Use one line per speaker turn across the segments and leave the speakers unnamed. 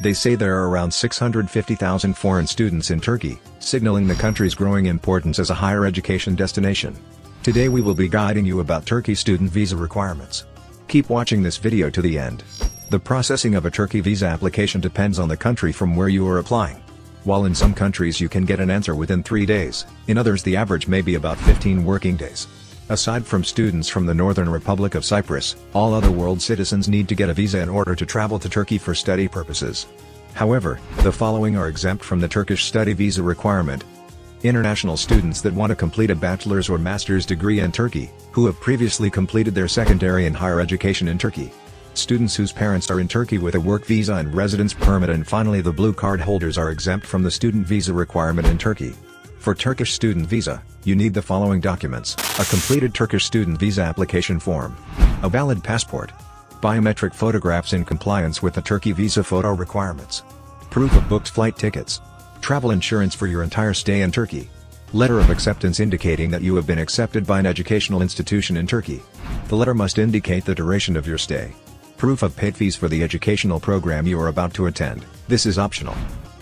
They say there are around 650,000 foreign students in Turkey, signaling the country's growing importance as a higher education destination. Today we will be guiding you about Turkey student visa requirements. Keep watching this video to the end. The processing of a Turkey visa application depends on the country from where you are applying. While in some countries you can get an answer within 3 days, in others the average may be about 15 working days. Aside from students from the Northern Republic of Cyprus, all other world citizens need to get a visa in order to travel to Turkey for study purposes. However, the following are exempt from the Turkish study visa requirement. International students that want to complete a bachelor's or master's degree in Turkey, who have previously completed their secondary and higher education in Turkey. Students whose parents are in Turkey with a work visa and residence permit and finally the blue card holders are exempt from the student visa requirement in Turkey. For Turkish student visa, you need the following documents, a completed Turkish student visa application form, a valid passport, biometric photographs in compliance with the Turkey visa photo requirements, proof of booked flight tickets, travel insurance for your entire stay in Turkey, letter of acceptance indicating that you have been accepted by an educational institution in Turkey. The letter must indicate the duration of your stay. Proof of paid fees for the educational program you are about to attend, this is optional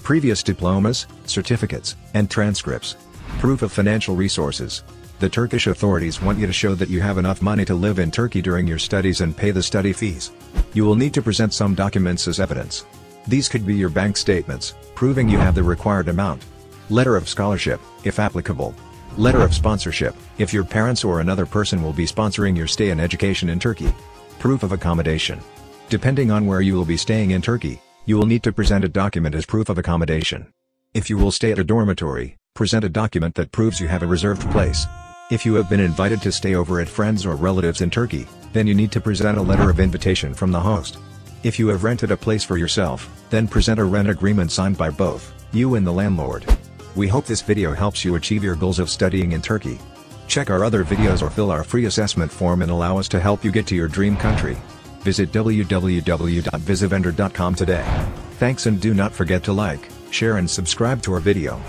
previous diplomas, certificates, and transcripts. Proof of financial resources. The Turkish authorities want you to show that you have enough money to live in Turkey during your studies and pay the study fees. You will need to present some documents as evidence. These could be your bank statements, proving you have the required amount. Letter of scholarship, if applicable. Letter of sponsorship, if your parents or another person will be sponsoring your stay and education in Turkey. Proof of accommodation. Depending on where you will be staying in Turkey, you will need to present a document as proof of accommodation. If you will stay at a dormitory, present a document that proves you have a reserved place. If you have been invited to stay over at friends or relatives in Turkey, then you need to present a letter of invitation from the host. If you have rented a place for yourself, then present a rent agreement signed by both, you and the landlord. We hope this video helps you achieve your goals of studying in Turkey. Check our other videos or fill our free assessment form and allow us to help you get to your dream country. Visit www.visavendor.com today. Thanks and do not forget to like, share and subscribe to our video.